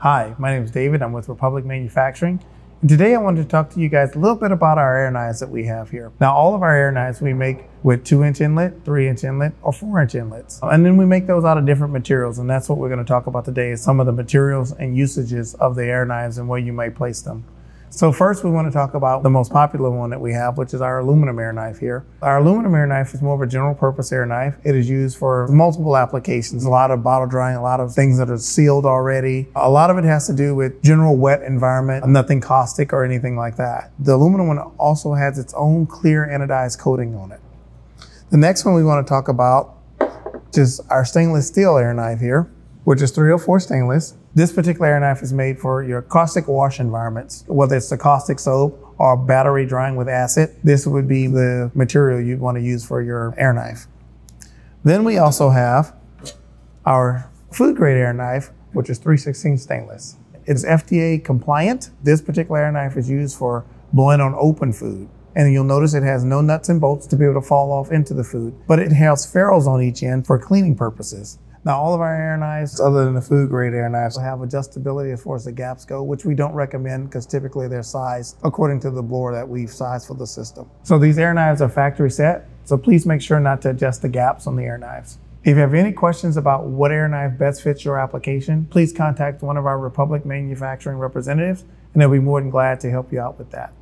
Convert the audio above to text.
Hi, my name is David. I'm with Republic Manufacturing. And today I wanted to talk to you guys a little bit about our air knives that we have here. Now, all of our air knives we make with two inch inlet, three inch inlet, or four inch inlets. And then we make those out of different materials. And that's what we're going to talk about today is some of the materials and usages of the air knives and where you may place them. So first we want to talk about the most popular one that we have, which is our aluminum air knife here. Our aluminum air knife is more of a general purpose air knife. It is used for multiple applications, a lot of bottle drying, a lot of things that are sealed already. A lot of it has to do with general wet environment, nothing caustic or anything like that. The aluminum one also has its own clear anodized coating on it. The next one we want to talk about is our stainless steel air knife here, which is 304 stainless. This particular air knife is made for your caustic wash environments, whether it's the caustic soap or battery drying with acid. This would be the material you'd want to use for your air knife. Then we also have our food grade air knife, which is 316 stainless. It's FDA compliant. This particular air knife is used for blowing on open food. And you'll notice it has no nuts and bolts to be able to fall off into the food, but it has ferrules on each end for cleaning purposes. Now, all of our air knives, other than the food grade air knives, have adjustability as far as the gaps go, which we don't recommend because typically they're sized according to the blower that we've sized for the system. So these air knives are factory set, so please make sure not to adjust the gaps on the air knives. If you have any questions about what air knife best fits your application, please contact one of our Republic manufacturing representatives, and they'll be more than glad to help you out with that.